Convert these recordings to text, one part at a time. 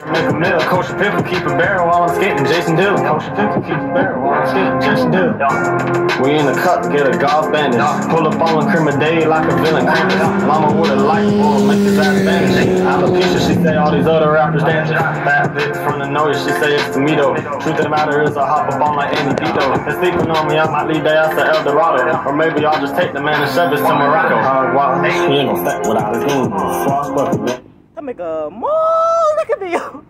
Make a meal, coach a pickle, keep a barrel while I'm skating. Jason Dill, coach a pickle, keep a barrel while I'm skating. Jason Dill. We in the cut, get a golf bandage. Pull up on a crib day like a villain. Mama with a light bulb, make his ass vanish. Alopecia, she say all these other rappers dancing. Bad bitch from the noise, she say it's me though. Truth of the matter is I hop up on like Andy Vito. They sleeping on me, I might lead their ass to El Dorado. Or maybe I'll just take the man and shove it to Morocco. Oh, Hard wild, he ain't gon' step without his goon. Swashbuckle, man. I make a more like a video.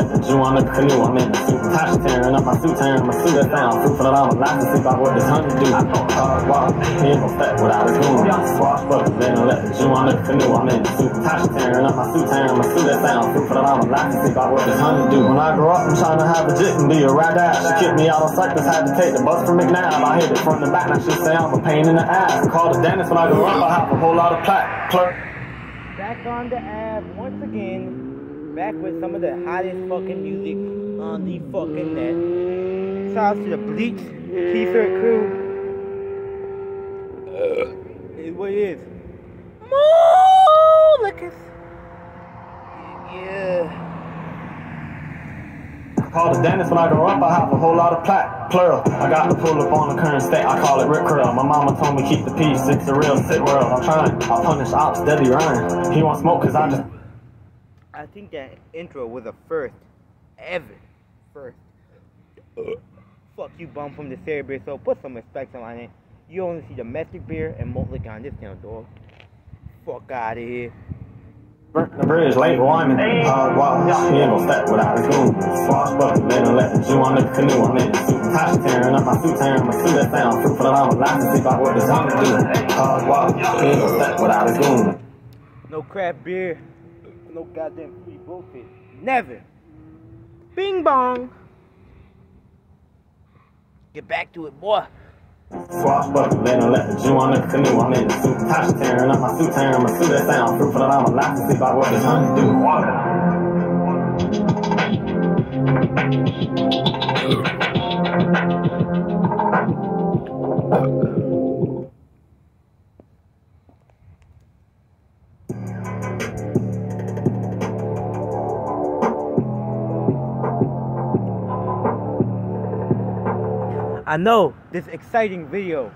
Let the Jew the canoe, I'm in the suit. Tasha tearing up my suit, tearing my suit. That sound fruitful that I'm alive to see about what this honey do. Hard walk, he ain't gon' step without his goon. Swashbuckle, then let the on the canoe, I'm in the suit. Tasha tearing up my suit, tearing my suit. That sound fruitful that I'm alive to see about what this honey do. When I grow up, I'm trying to have a jit and be a rat ass. She kicked me out on cycles, had to take the bus from McNabb. I hit it from the back, now she say I'm a pain in the ass. Call the dentist when I grow up, I have a whole lot of plaque. Clerk. Back on the app once again. Back with some of the hottest fucking music on the fucking net. Shout out to the Bleach T-shirt crew. It's what it is. Molicus. Yeah. Call the dentist when I grow up, I have a whole lot of plaque, plural. I got to pull up on the current state, I call it rip curl. My mama told me keep the peace, it's a real sick world. I'm trying, I'll punish ops, deadly rhyme. He want smoke cause I just I think that intro was a first ever. First. Uh. Fuck you, bum from the Sierra Beer, so put some respect on it. You only see domestic beer and malt liquor on this channel, dog. Fuck out of here. the bridge, late Wyman. Hard walk, he ain't gon' step without his goon. Swashbuckle, then let the Jew on the canoe, I'm in the suit. Tasha tearing up my suit, tearing my suit, that sound fruitful that I'm alive to see about what this honey do. Hard walk, he ain't gon' step without his goon. No craft beer. No goddamn free bullshit. Never. Bing bong. Get back to it, boy. Swashbuckle, then let the Jew on the canoe, I'm in the suit. Tasha tearing up my suit, tearing my suit, that sound fruitful that I'm alive to see about what this honey do. I know this exciting video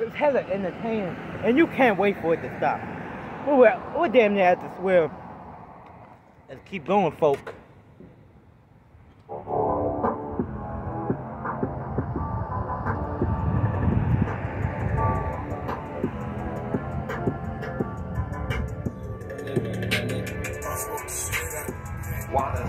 is hella entertaining, and you can't wait for it to stop. We're, we're damn near at the swim. Let's keep going, folk. Water.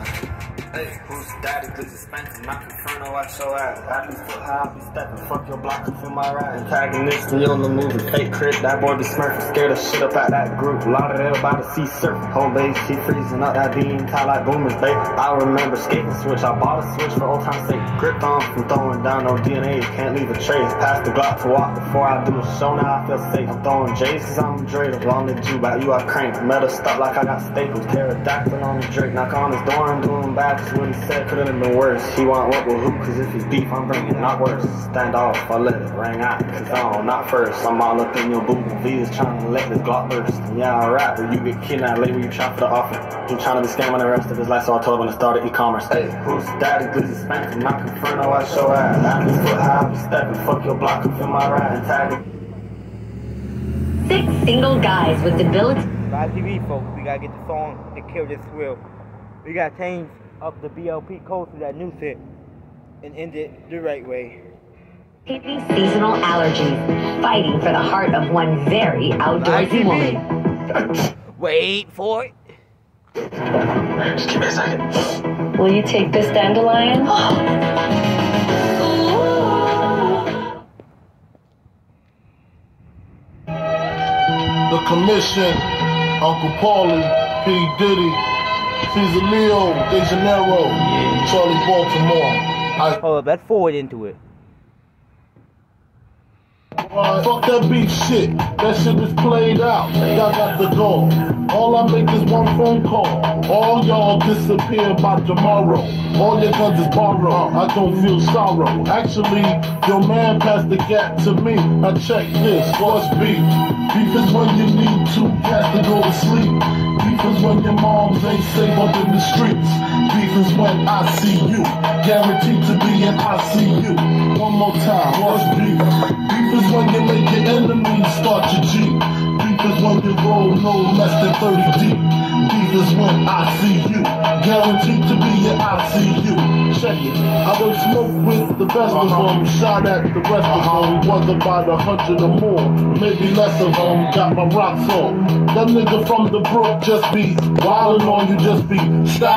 Hey, daddy? This is Spanky, not Inferno at your ass. At least for how I be stepping. Fuck your block, I feel my ride. Antagonist, me on the movie, fake crit. That boy be smurfing, scared of shit up at that group. Lauderdale the sea surf. Whole base, she freezing up that beam, tie like boomers, babe. I remember skating switch. I bought a switch for old time's sake. Gripped on from throwing down no DNA. Can't leave a trace. Pass the Glock to walk before I do a show. Now I feel safe. I'm throwing Jaces, I'm. Long the Jew, about you I crank. Metal stuff like I got staples. Pterodactyl on the Drake. Knock on his door, I'm doing. Cause what he said could've been worse. He want what with who? Cause if it's beef, I'm bringing not worse. Stand off, I let it ring out. Cause I don't, not first. I'm all up in your boot. V's trying to let this Glock burst. Yeah, I rap, but you get kidnapped later you try for the offer. You trying to be scamming the rest of his life, so I told him when I started e-commerce. Hey, who's daddy? Glizzy spanking, not confirmed, oh, I show ass. I just foot high, be stepping, fuck your block, I feel my ride and tag it. Six single guys with debilitating Live TV, folks. We gotta get the song to kill this thrill. We gotta change up the BLP code to that new set and end it the right way. seasonal allergies, fighting for the heart of one very outdoorsy woman. Wait for it. Just give me a second. Will you take this dandelion? Oh. The Commission, Uncle Paulie, P. Diddy, Caesar Leo, De Janeiro, Charli Baltimore. I Hold up, let's forward into it. Fuck that beef shit. That shit is played out. Y'all got the goal. All I make is one phone call. All y'all disappear by tomorrow. All your guns is borrowed. I don't feel sorrow. Actually, your man passed the gap to me. I check this. What's beef? Beef is when you need two cats to go to sleep. Beef is when your moms ain't safe up in the streets. Beef is when I see you. Guaranteed to be in ICU. One more time. What's beef? Beef is when you make your enemies start your Jeep. When you roll no less than 30 deep. Is when I see you. Guaranteed to be in ICU. Check it. I don't smoke with the best of them. Uh-huh. Shot at the rest of them. Was about a hundred or more. Maybe less of them. Got my rocks on. That nigga from the brook just be wildin' on you. Just be stop.